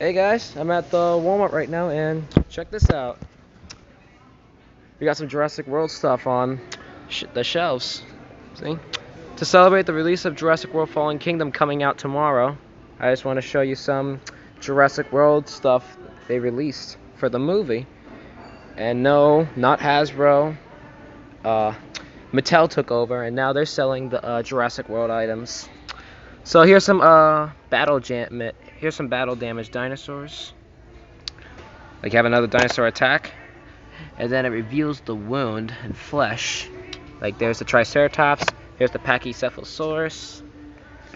Hey guys, I'm at the Walmart right now and check this out. We got some Jurassic World stuff on sh the shelves. See? To celebrate the release of Jurassic World Fallen Kingdom coming out tomorrow, I just want to show you some Jurassic World stuff they released for the movie. And no, not Hasbro. Uh, Mattel took over and now they're selling the uh, Jurassic World items. So here's some uh, battle jam. Here's some battle damage dinosaurs. Like you have another dinosaur attack, and then it reveals the wound and flesh. Like there's the Triceratops. Here's the Pachycephalosaurus.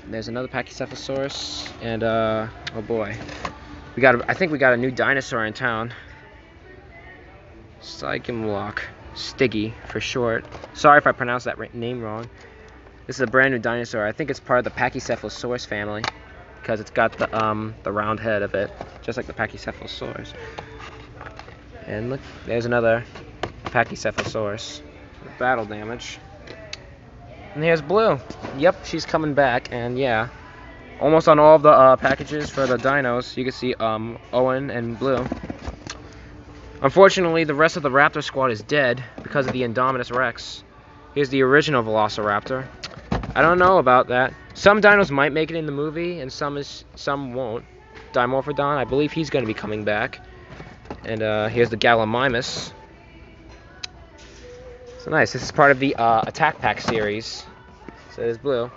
There's another Pachycephalosaurus, and uh, oh boy, we got. A, I think we got a new dinosaur in town. Stygimoloch. Stiggy for short. Sorry if I pronounced that name wrong. This is a brand new dinosaur. I think it's part of the Pachycephalosaurus family because it's got the um the round head of it, just like the Pachycephalosaurus. And look, there's another Pachycephalosaurus. Battle damage. And here's Blue. Yep, she's coming back, and yeah, almost on all of the uh, packages for the dinos, you can see um Owen and Blue. Unfortunately, the rest of the Raptor squad is dead because of the Indominus Rex. Here's the original Velociraptor. I don't know about that. Some dinos might make it in the movie, and some is some won't. Dimorphodon, I believe he's going to be coming back. And uh, here's the Gallimimus. So nice. This is part of the uh, Attack Pack series. So there's blue.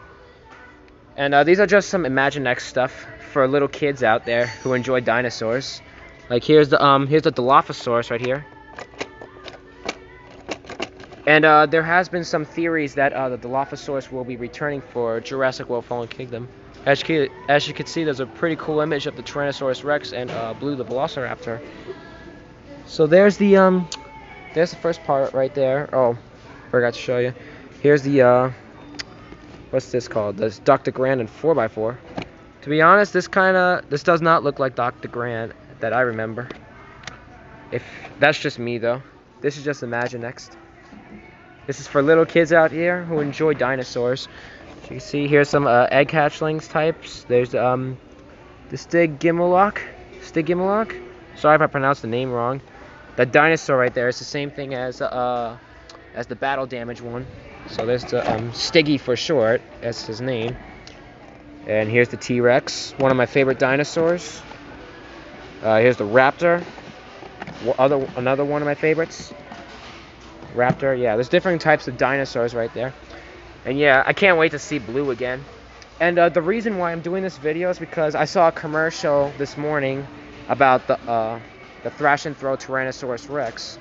And uh, these are just some Imaginext stuff for little kids out there who enjoy dinosaurs. Like here's the um here's the Dilophosaurus right here. And uh, there has been some theories that uh, the Dilophosaurus will be returning for Jurassic World Fallen Kingdom. As you, can, as you can see, there's a pretty cool image of the Tyrannosaurus Rex and uh, Blue the Velociraptor. So there's the um, there's the first part right there. Oh, forgot to show you. Here's the uh, what's this called? This Dr. Grant and 4x4. To be honest, this kind of this does not look like Dr. Grant that I remember. If that's just me though. This is just Imaginext. This is for little kids out here who enjoy dinosaurs. you see here's some uh, egg hatchlings types. There's um the Stygimoloch. Stygimoloch. Sorry if I pronounced the name wrong. That dinosaur right there is the same thing as uh as the battle damage one. So there's the um, Stiggy for short, as his name. And here's the T-Rex, one of my favorite dinosaurs. Uh, here's the Raptor. Other, another one of my favorites. Raptor, yeah. There's different types of dinosaurs right there. And yeah, I can't wait to see Blue again. And uh, the reason why I'm doing this video is because I saw a commercial this morning about the uh, the Thrash and Throw Tyrannosaurus Rex,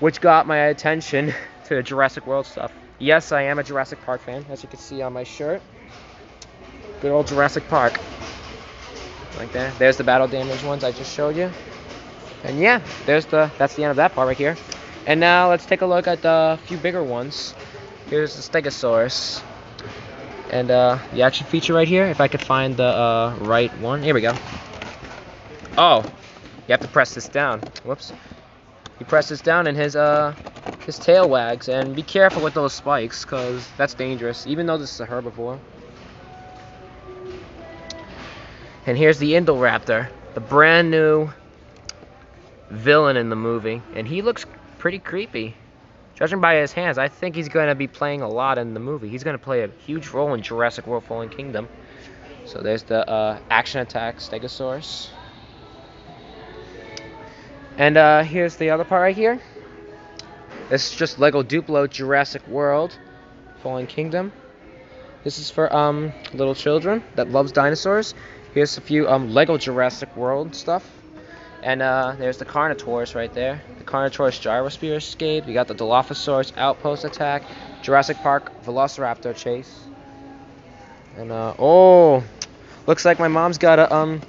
which got my attention to the Jurassic World stuff. Yes, I am a Jurassic Park fan, as you can see on my shirt. Good old Jurassic Park like that. There's the battle damage ones I just showed you. And yeah, there's the that's the end of that part right here. And now let's take a look at the few bigger ones. Here's the Stegosaurus. And uh, the action feature right here, if I could find the uh, right one. Here we go. Oh, you have to press this down. Whoops. You press this down and his uh his tail wags. And be careful with those spikes, because that's dangerous, even though this is a herbivore. And here's the Indoraptor, the brand new villain in the movie. And he looks pretty creepy. Judging by his hands, I think he's going to be playing a lot in the movie. He's going to play a huge role in Jurassic World Fallen Kingdom. So there's the uh, Action Attack Stegosaurus. And uh, here's the other part right here. This is just Lego Duplo Jurassic World Fallen Kingdom. This is for um, little children that loves dinosaurs. Here's a few um, Lego Jurassic World stuff. And uh, there's the Carnotaurus right there. Carnotaurus Gyrosphere Escape. You got the Dilophosaurus Outpost Attack. Jurassic Park Velociraptor Chase. And, uh, oh, looks like my mom's got a, um,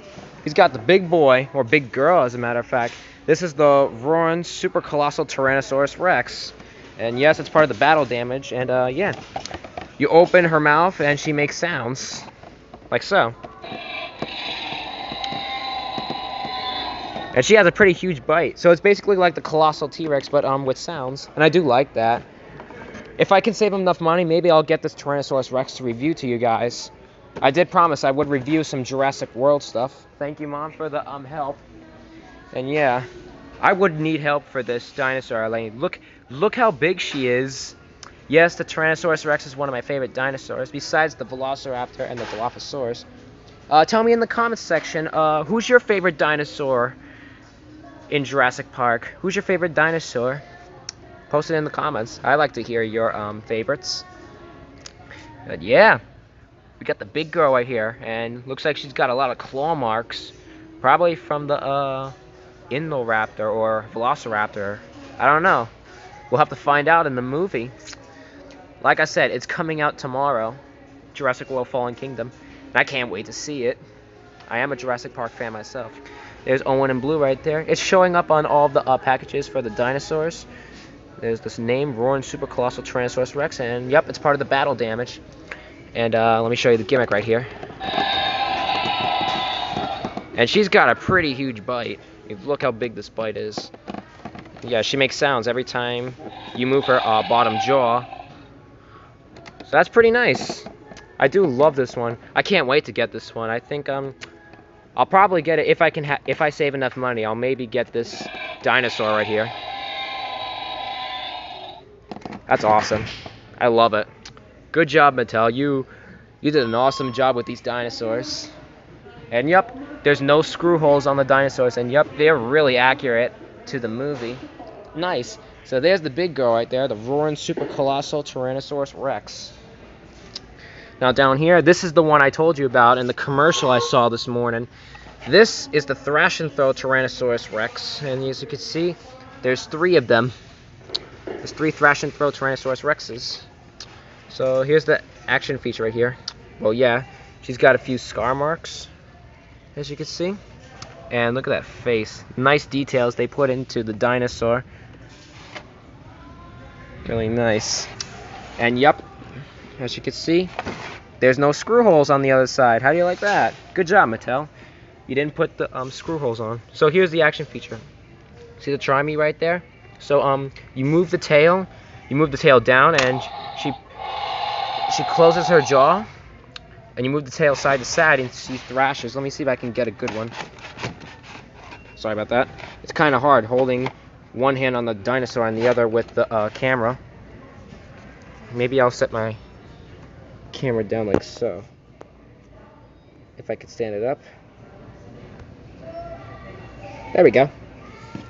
he's got the big boy, or big girl as a matter of fact. This is the Roaring Super Colossal Tyrannosaurus Rex. And yes, it's part of the battle damage. And, uh, yeah. You open her mouth and she makes sounds. Like so. And she has a pretty huge bite. So it's basically like the Colossal T-Rex, but um with sounds. And I do like that. If I can save enough money, maybe I'll get this Tyrannosaurus Rex to review to you guys. I did promise I would review some Jurassic World stuff. Thank you, Mom, for the um help. And yeah, I would need help for this dinosaur, Elaine. Look, look how big she is. Yes, the Tyrannosaurus Rex is one of my favorite dinosaurs, besides the Velociraptor and the Dilophosaurus. Uh, tell me in the comments section, uh, who's your favorite dinosaur in Jurassic Park? Who's your favorite dinosaur? Post it in the comments. I like to hear your um, favorites. But yeah, we got the big girl right here, and looks like she's got a lot of claw marks, probably from the uh, Indoraptor or Velociraptor. I don't know. We'll have to find out in the movie. Like I said, it's coming out tomorrow, Jurassic World Fallen Kingdom. And I can't wait to see it. I am a Jurassic Park fan myself. There's Owen in blue right there. It's showing up on all the uh, packages for the dinosaurs. There's this name, Roaring Super Colossal Tyrannosaurus Rex, and yep, it's part of the battle damage. And uh, let me show you the gimmick right here. And she's got a pretty huge bite. Look how big this bite is. Yeah, she makes sounds every time you move her uh, bottom jaw. So that's pretty nice. I do love this one. I can't wait to get this one. I think um, I'll probably get it if I can. if I save enough money, I'll maybe get this dinosaur right here. That's awesome. I love it. Good job, Mattel. You you did an awesome job with these dinosaurs. And yep, there's no screw holes on the dinosaurs. And yep, they're really accurate to the movie. Nice. So there's the big girl right there, the roaring super colossal Tyrannosaurus Rex. Now down here, this is the one I told you about in the commercial I saw this morning. This is the Thrash and Throw Tyrannosaurus Rex. And as you can see, there's three of them. There's three Thrash and Throw Tyrannosaurus Rexes. So here's the action feature right here. Well, yeah, she's got a few scar marks, as you can see. And look at that face. Nice details they put into the dinosaur. Really nice. And yep, as you can see, there's no screw holes on the other side. How do you like that? Good job, Mattel. You didn't put the um, screw holes on. So here's the action feature. See the try me right there? So um, you move the tail, you move the tail down, and she she closes her jaw, and you move the tail side to side, and she thrashes. Let me see if I can get a good one. Sorry about that. It's kind of hard holding one hand on the dinosaur and the other with the uh, camera. Maybe I'll set my camera down like so. If I could stand it up. There we go.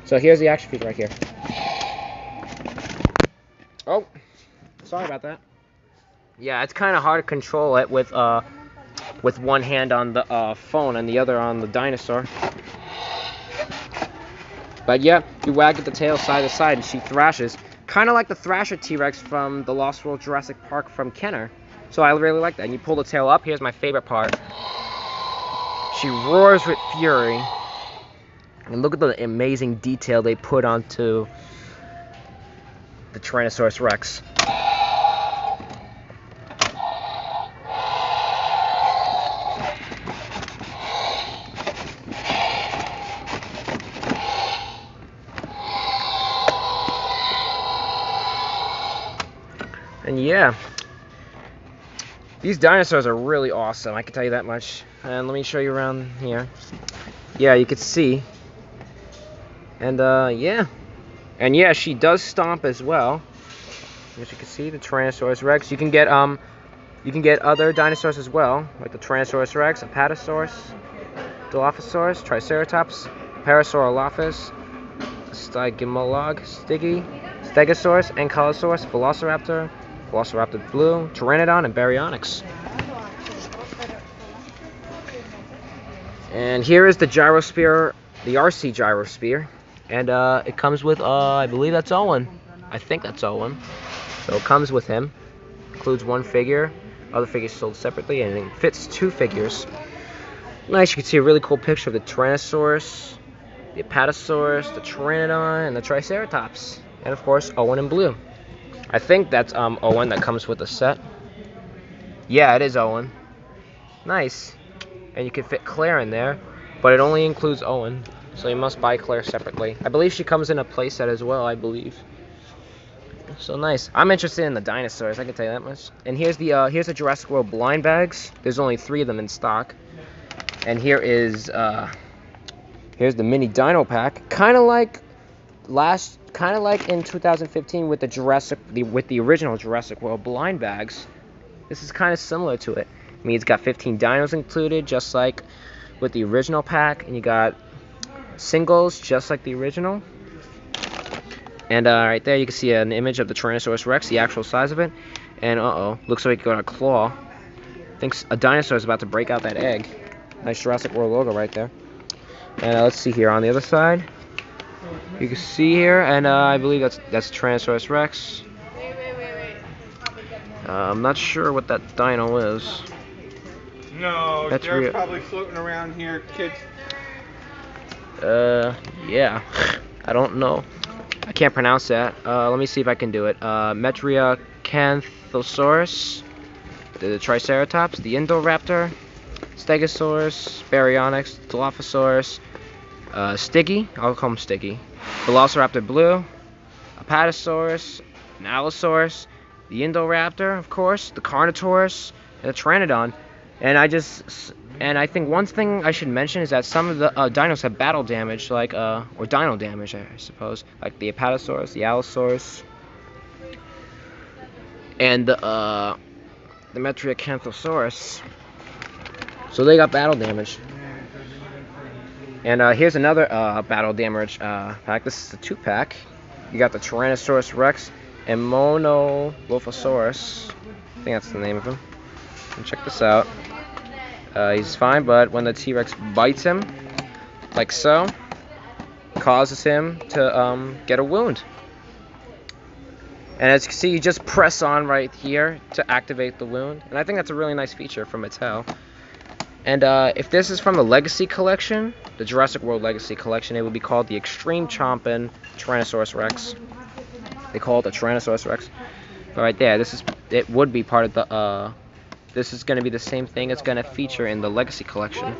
So here's the action figure right here. Oh, sorry about that. Yeah, it's kind of hard to control it with uh with one hand on the uh, phone and the other on the dinosaur. But yeah, you wag at the tail side to side and she thrashes. Kind of like the Thrasher T-Rex from the Lost World Jurassic Park from Kenner. So I really like that. And you pull the tail up. Here's my favorite part. She roars with fury. And look at the amazing detail they put onto the Tyrannosaurus Rex. These dinosaurs are really awesome. I can tell you that much. And let me show you around here. Yeah, you can see. And uh, yeah. And yeah, she does stomp as well. As you can see, the Tyrannosaurus Rex. You can get um, you can get other dinosaurs as well, like the Tyrannosaurus Rex, Apatosaurus, Dilophosaurus, Triceratops, Parasaurolophus, Stygimoloch, Stiggy, Stegosaurus, Ankylosaurus, Velociraptor, Velociraptor Blue, Pteranodon, and Baryonyx. And here is the gyrosphere, the RC gyrosphere. And uh, it comes with, uh, I believe that's Owen. I think that's Owen. So it comes with him. Includes one figure. Other figures sold separately, and it fits two figures. Nice, you can see a really cool picture of the Tyrannosaurus, the Apatosaurus, the Pteranodon, and the Triceratops. And of course, Owen in blue. I think that's um, Owen that comes with the set. Yeah, it is Owen. Nice. And you can fit Claire in there, but it only includes Owen. So you must buy Claire separately. I believe she comes in a playset as well, I believe. so nice. I'm interested in the dinosaurs. I can tell you that much. And here's the uh, here's the Jurassic World blind bags. There's only three of them in stock. And here is uh, here's the mini Dino pack. Kind of like last, kind of like in 2015 with the Jurassic, the, with the original Jurassic World blind bags. This is kind of similar to it. I mean, it's got 15 dinos included, just like with the original pack, and you got singles, just like the original. And uh, right there, you can see an image of the Tyrannosaurus Rex, the actual size of it. And uh-oh, looks like it got a claw. Thinks a dinosaur is about to break out that egg. Nice Jurassic World logo right there. And uh, let's see here on the other side. You can see here, and uh, I believe that's that's Tyrannosaurus Rex. Uh, I'm not sure what that dino is. No, That's they're real. probably floating around here, kids. Uh, yeah. I don't know. I can't pronounce that. Uh, let me see if I can do it. Uh, Metria canthosaurus, the Triceratops, the Indoraptor, Stegosaurus, Baryonyx, Dilophosaurus, uh, Stiggy, I'll call him Sticky, Velociraptor Blue, Apatosaurus, an Allosaurus, the Indoraptor, of course, the Carnotaurus, and the Pteranodon. And I just, and I think one thing I should mention is that some of the uh, dinos have battle damage, like, uh, or dino damage, I suppose, like the Apatosaurus, the Allosaurus, and the, uh, the Metriacanthosaurus. So they got battle damage. And uh, here's another uh, battle damage uh, pack. This is the two pack. You got the Tyrannosaurus Rex and Monolophosaurus. I think that's the name of him. And check this out. Uh, he's fine, but when the T-Rex bites him, like so, causes him to um, get a wound. And as you can see, you just press on right here to activate the wound. And I think that's a really nice feature from Mattel. And uh, if this is from the Legacy Collection, the Jurassic World Legacy Collection, it would be called the Extreme Chompin' Tyrannosaurus Rex. They call it the Tyrannosaurus Rex. But right there, this is it would be part of the. Uh, this is going to be the same thing. It's going to feature in the Legacy Collection.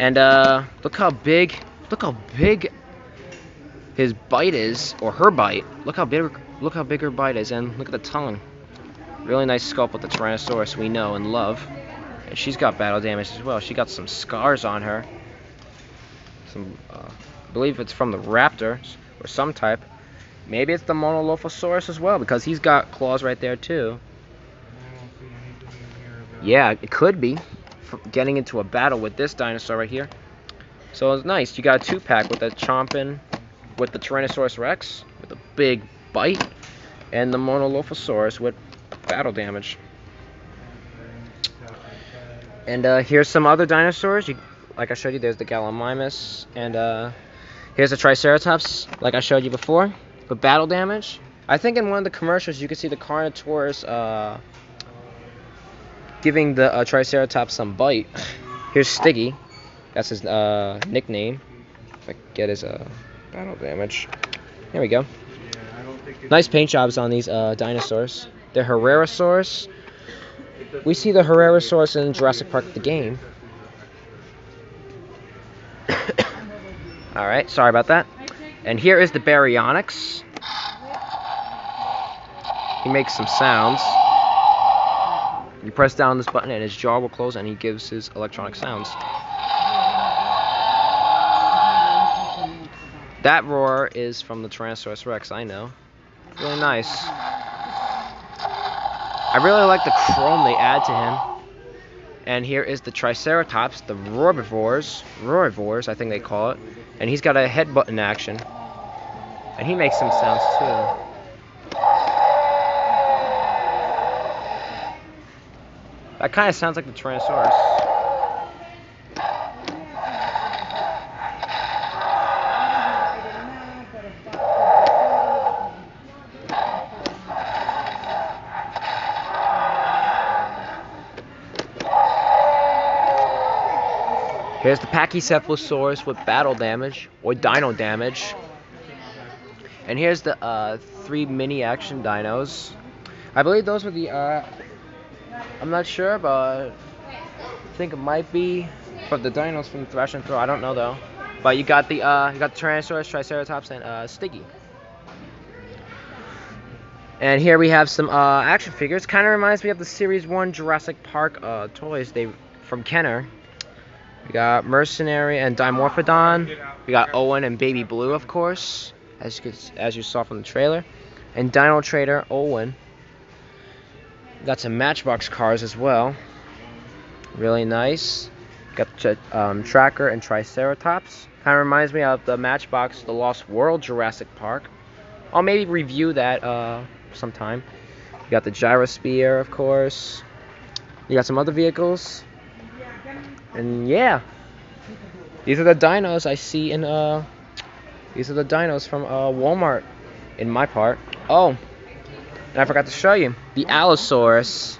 And uh, look how big, look how big his bite is, or her bite. Look how big, look how big her bite is, and look at the tongue. Really nice sculpt with the Tyrannosaurus we know and love. She's got battle damage as well. She got some scars on her. Some, uh, I believe it's from the raptor or some type. Maybe it's the Monolophosaurus as well because he's got claws right there too. Yeah, it could be. Getting into a battle with this dinosaur right here. So it's nice. You got a two pack with the Chompin, with the Tyrannosaurus Rex, with a big bite, and the Monolophosaurus with battle damage. And uh, here's some other dinosaurs. You, like I showed you, there's the Gallimimus, and uh, here's the Triceratops, like I showed you before, with battle damage. I think in one of the commercials you can see the Carnotaurus uh, giving the uh, Triceratops some bite. Here's Stiggy, that's his uh, nickname. If I get his uh, battle damage. There we go. Nice paint jobs on these dinosaurs. The Herrerasaurus. We see the Herrerasaurus in Jurassic Park the game. Alright, sorry about that. And here is the Baryonyx. He makes some sounds. You press down this button and his jaw will close and he gives his electronic sounds. That roar is from the Tyrannosaurus Rex, I know. Really nice. I really like the chrome they add to him. And here is the Triceratops, the Rorbivores, Roarivores, I think they call it. And he's got a head button action. And he makes some sounds too. That kind of sounds like the Tyrannosaurus. Here's the Pachycephalosaurus with battle damage, or dino damage. And here's the uh, three mini action dinos. I believe those were the, uh, I'm not sure, but I think it might be from the dinos from Thrash and Throw. I don't know though. But you got the, uh, you got the Tyrannosaurus, Triceratops, and uh, Stiggy. And here we have some uh, action figures. Kind of reminds me of the Series 1 Jurassic Park uh, toys they from Kenner. We got Mercenary and Dimorphodon. We got Owen and Baby Blue, of course, as you, could, as you saw from the trailer. And Dino Trader Owen. Got some Matchbox cars as well. Really nice. Got um, Tracker and Triceratops. Kind of reminds me of the Matchbox The Lost World Jurassic Park. I'll maybe review that uh, sometime. You got the Gyrosphere, of course. You got some other vehicles. And yeah, these are the dinos I see in uh, these are the dinos from uh, Walmart in my part. Oh, and I forgot to show you the Allosaurus.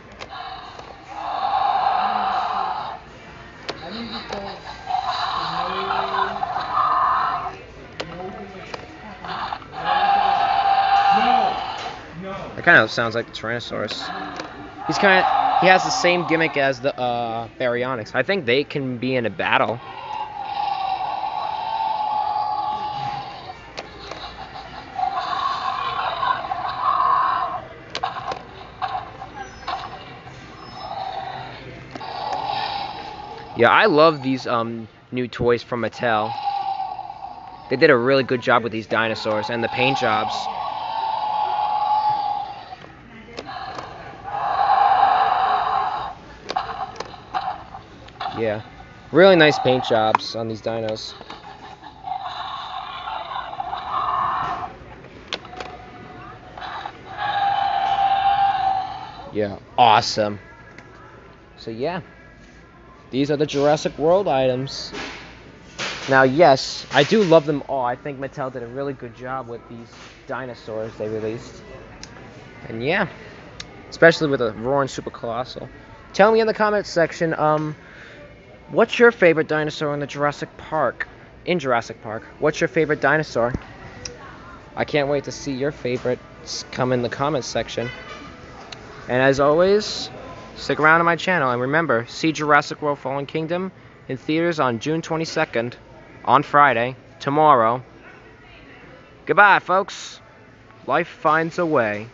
That kind of sounds like the Tyrannosaurus. He's kind of he has the same gimmick as the uh, Baryonyx. I think they can be in a battle. Yeah, I love these um, new toys from Mattel. They did a really good job with these dinosaurs and the paint jobs. Yeah. Really nice paint jobs on these dinos. Yeah, awesome. So yeah, these are the Jurassic World items. Now, yes, I do love them all. I think Mattel did a really good job with these dinosaurs they released. And yeah, especially with the Roaring Super Colossal. Tell me in the comments section, um, What's your favorite dinosaur in the Jurassic Park? In Jurassic Park, what's your favorite dinosaur? I can't wait to see your favorites come in the comments section. And as always, stick around on my channel and remember, see Jurassic World Fallen Kingdom in theaters on June 22nd, on Friday, tomorrow. Goodbye, folks. Life finds a way.